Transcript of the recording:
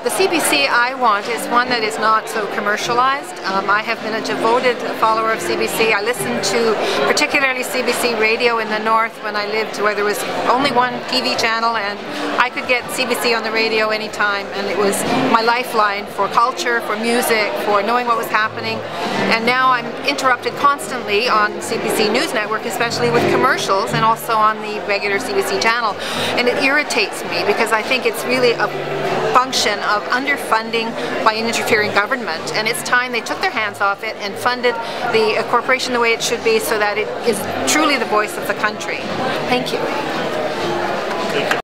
Uh, the CBC I want is one that is not so commercialized. Um, I have been a devoted follower of CBC. I listened to particularly CBC radio in the north when I lived where there was only one TV channel and I could get CBC on the radio anytime and it was my lifeline for culture, for music, for knowing what was happening. And now I'm interrupted constantly on CBC News Network, especially with commercials and also on the regular CBC channel. And it irritates me because I think it's really a function of underfunding by an interfering government and it's time they took their hands off it and funded the corporation the way it should be so that it is truly the voice of the country. Thank you.